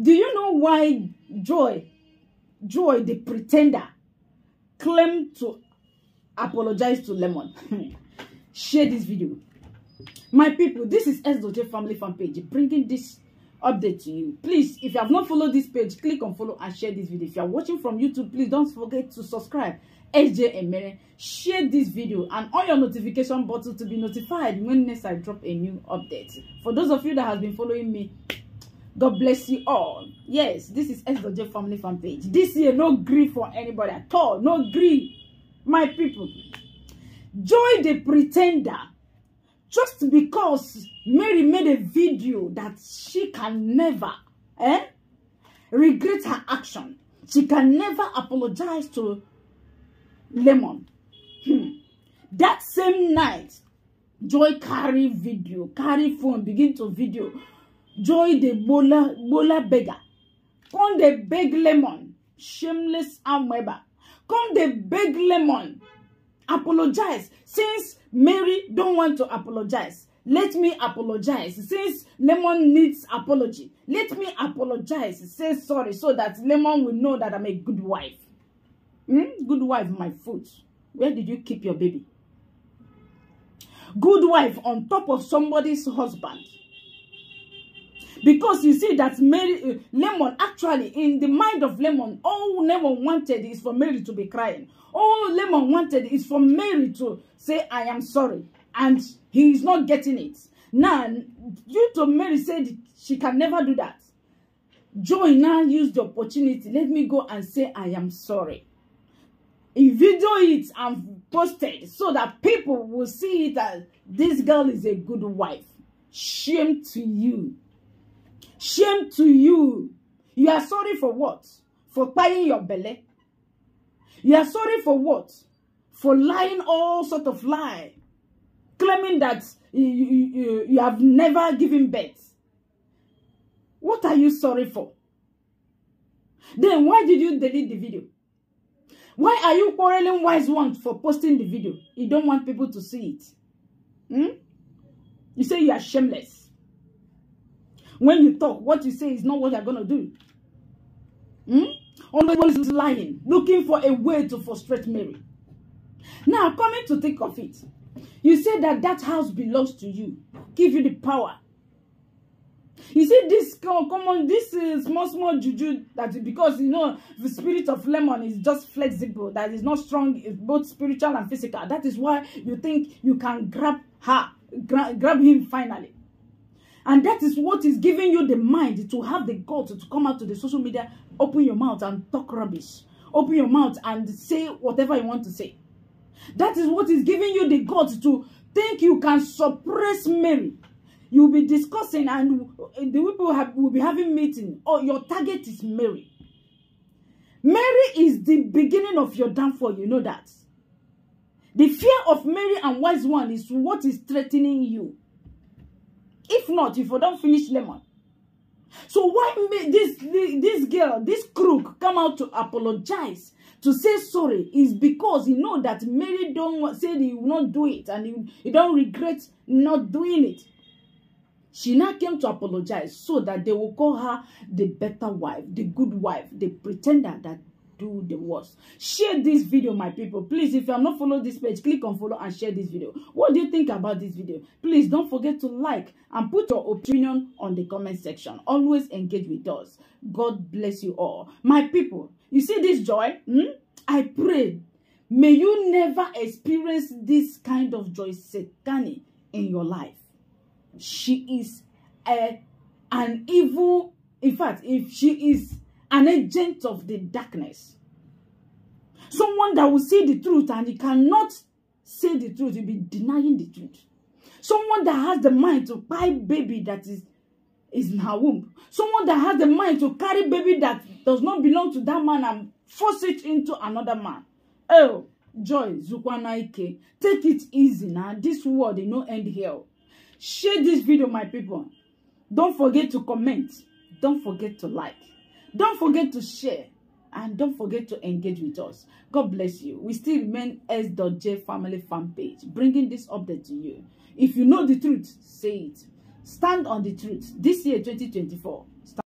Do you know why Joy, Joy the pretender, claimed to apologize to Lemon? Share this video. My people, this is SDOJ Family Fan Page bringing this update to you. Please, if you have not followed this page, click on follow and share this video. If you are watching from YouTube, please don't forget to subscribe. SJ Emere, share this video and on your notification button to be notified when next I drop a new update. For those of you that have been following me, God bless you all. Yes, this is SDOJ Family Fan Page. This year, no grief for anybody at all. No grief, my people. Joy the pretender just because Mary made a video that she can never eh, regret her action. She can never apologize to Lemon. Hmm. That same night, Joy carry video, carry phone, begin to video. Joy the bola, bola beggar. Come the beg Lemon, shameless ameba. Come the beg Lemon, apologize. Since Mary don't want to apologize, let me apologize. Since Lemon needs apology, let me apologize. Say sorry so that Lemon will know that I'm a good wife. Hmm? Good wife, my foot. Where did you keep your baby? Good wife on top of somebody's husband. Because you see that Mary, uh, Lemon, actually, in the mind of Lemon, all Lemon wanted is for Mary to be crying. All Lemon wanted is for Mary to say, I am sorry. And he is not getting it. Now, due to Mary said she can never do that. Joy now used the opportunity. Let me go and say, I am sorry. He video it and post it so that people will see as this girl is a good wife. Shame to you. Shame to you. You are sorry for what? For tying your belly. You are sorry for what? For lying all sort of lie. Claiming that you, you, you have never given birth. What are you sorry for? Then why did you delete the video? Why are you quarreling wise one for posting the video? You don't want people to see it. Hmm? You say you are shameless. When you talk, what you say is not what you're going to do. Hmm? Always lying, looking for a way to frustrate Mary. Now, coming to think of it, you say that that house belongs to you, give you the power. You see, this common, this is small, small juju that because you know the spirit of lemon is just flexible, that is not strong, both spiritual and physical. That is why you think you can grab her, gra grab him finally. And that is what is giving you the mind to have the guts to come out to the social media, open your mouth and talk rubbish. Open your mouth and say whatever you want to say. That is what is giving you the guts to think you can suppress Mary. You'll be discussing and the people have, will be having meeting. Oh, your target is Mary. Mary is the beginning of your downfall. You know that. The fear of Mary and wise one is what is threatening you. If not, if you don't finish lemon. So why this, this girl, this crook, come out to apologize, to say sorry, is because he know that Mary don't say he will not do it and he, he don't regret not doing it. She now came to apologize so that they will call her the better wife, the good wife, the pretender that do the worst. Share this video, my people. Please, if you have not followed this page, click on follow and share this video. What do you think about this video? Please don't forget to like and put your opinion on the comment section. Always engage with us. God bless you all. My people, you see this joy? Hmm? I pray. May you never experience this kind of joy, Sekani, in your life. She is a, an evil, in fact, if she is an agent of the darkness. Someone that will see the truth and he cannot say the truth, he'll be denying the truth. Someone that has the mind to buy baby that is, is in her womb. Someone that has the mind to carry baby that does not belong to that man and force it into another man. Oh, Joy, Zukwana take it easy now. This world, you no end here. Share this video, my people. Don't forget to comment. Don't forget to like. Don't forget to share. And don't forget to engage with us. God bless you. We still remain S.J Family Fan Page, bringing this update to you. If you know the truth, say it. Stand on the truth. This year, 2024,